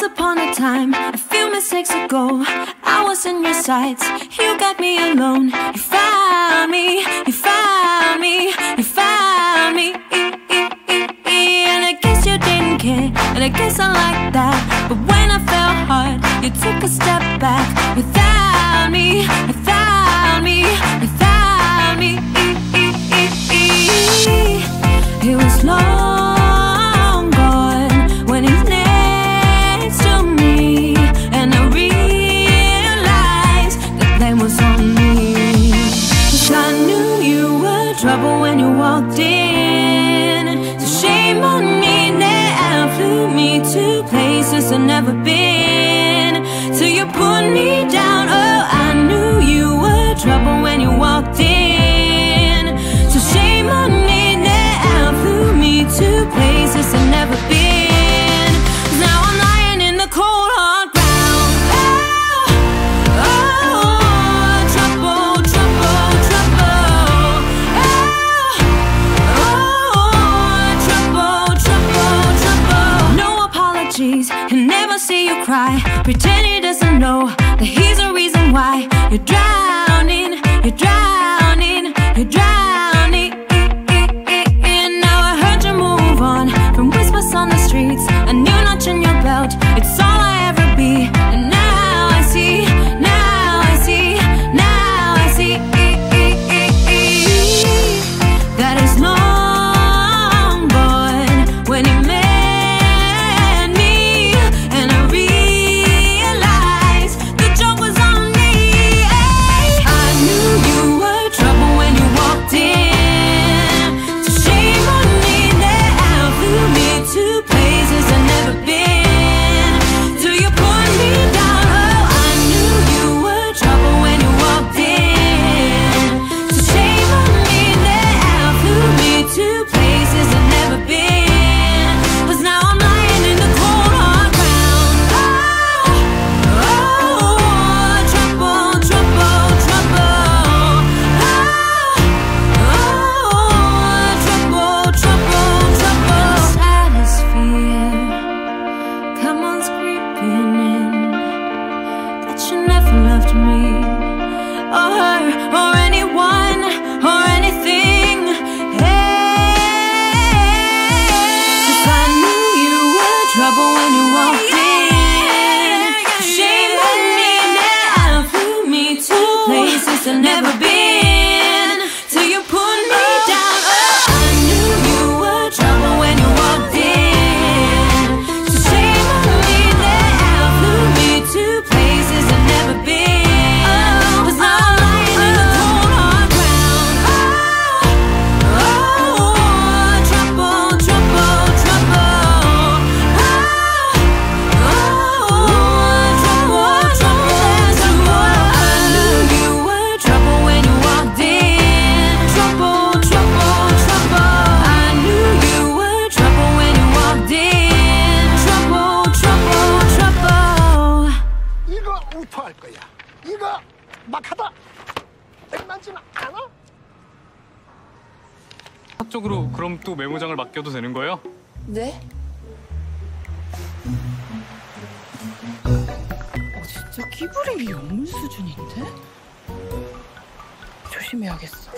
Once upon a time, a few mistakes ago, I was in your sights. You got me alone. You found me, you found me, you found me. And I guess you didn't care, and I guess I like that. But when I fell hard, you took a step back without walked in. So shame on me now, flew me to places I've never been. See you cry. Pretend he doesn't know that he's the reason why you're drowning, you're drowning, you're drowning. Now I heard you move on from whispers on the streets. A new notch in your belt, it's all never loved me or her or anyone or anything. I knew you were trouble when you walked in. Me me to places I've never been. 이거 우토할 거야. 이거 막 하다. 만지는 않아? 합적으로 그럼 또 메모장을 맡겨도 되는 거예요? 네? 어, 진짜 끼부림이 영문 수준인데? 조심해야겠어.